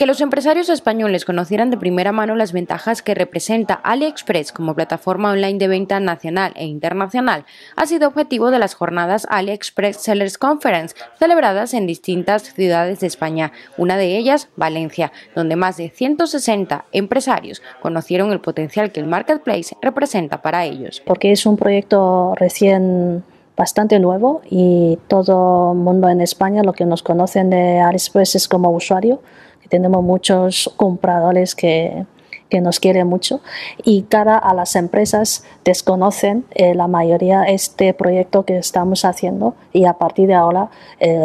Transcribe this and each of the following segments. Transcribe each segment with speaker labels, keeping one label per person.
Speaker 1: Que los empresarios españoles conocieran de primera mano las ventajas que representa AliExpress como plataforma online de venta nacional e internacional ha sido objetivo de las jornadas AliExpress Sellers Conference celebradas en distintas ciudades de España, una de ellas Valencia, donde más de 160 empresarios conocieron el potencial que el marketplace representa para ellos.
Speaker 2: Porque es un proyecto recién bastante nuevo y todo el mundo en España lo que nos conocen de AliExpress es como usuario tenemos muchos compradores que, que nos quieren mucho y cara a las empresas desconocen eh, la mayoría este proyecto que estamos haciendo y a partir de ahora eh,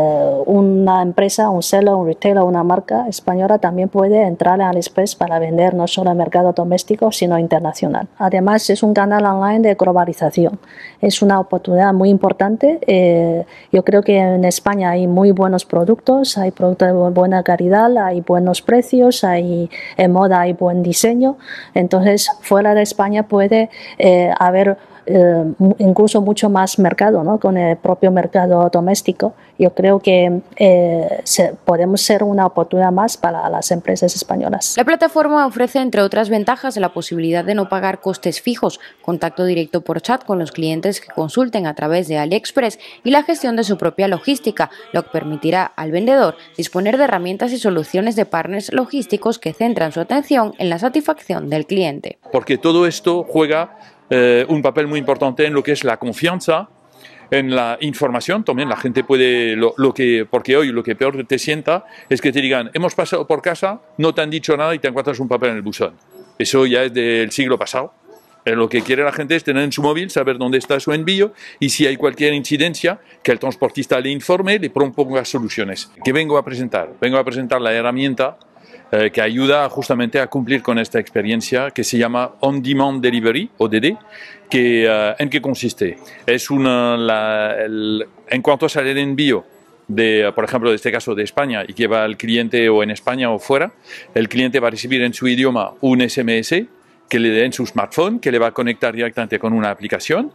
Speaker 2: una empresa, un seller, un retailer, una marca española también puede entrar a AliExpress para vender no solo en mercado doméstico sino internacional. Además es un canal online de globalización. Es una oportunidad muy importante. Eh, yo creo que en España hay muy buenos productos, hay productos de buena calidad, hay buenos precios, hay en moda hay buen diseño. Entonces fuera de España puede eh, haber eh, incluso mucho más mercado ¿no? con el propio mercado doméstico. Yo creo que eh, podemos ser una oportunidad más para las empresas españolas.
Speaker 1: La plataforma ofrece, entre otras ventajas, la posibilidad de no pagar costes fijos, contacto directo por chat con los clientes que consulten a través de AliExpress y la gestión de su propia logística, lo que permitirá al vendedor disponer de herramientas y soluciones de partners logísticos que centran su atención en la satisfacción del cliente.
Speaker 3: Porque todo esto juega eh, un papel muy importante en lo que es la confianza, en la información también. La gente puede, lo, que, porque hoy lo que peor te sienta es que te digan, hemos pasado por casa, no te han dicho nada y te encuentras un papel en el buzón. Eso ya es del siglo pasado. Eh, lo que quiere la gente es tener en su móvil, saber dónde está su envío y si hay cualquier incidencia, que el transportista le informe, le proponga soluciones. ¿Qué vengo a presentar? Vengo a presentar la herramienta eh, que ayuda justamente a cumplir con esta experiencia que se llama On Demand Delivery, ODD, que, eh, ¿en qué consiste? Es una, en cuanto sale el envío, de, por ejemplo, de este caso de España y que va al cliente o en España o fuera, el cliente va a recibir en su idioma un SMS que le dé en su smartphone, que le va a conectar directamente con una aplicación,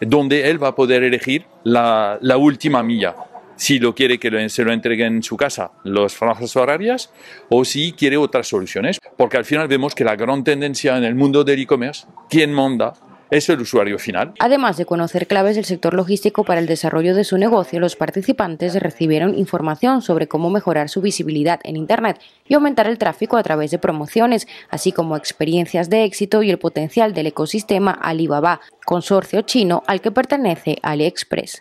Speaker 3: donde él va a poder elegir la, la última milla si lo quiere que se lo entreguen en su casa los franjas horarias o si quiere otras soluciones, porque al final vemos que la gran tendencia en el mundo del e-commerce, quien manda es el usuario final.
Speaker 1: Además de conocer claves del sector logístico para el desarrollo de su negocio, los participantes recibieron información sobre cómo mejorar su visibilidad en Internet y aumentar el tráfico a través de promociones, así como experiencias de éxito y el potencial del ecosistema Alibaba, consorcio chino al que pertenece AliExpress.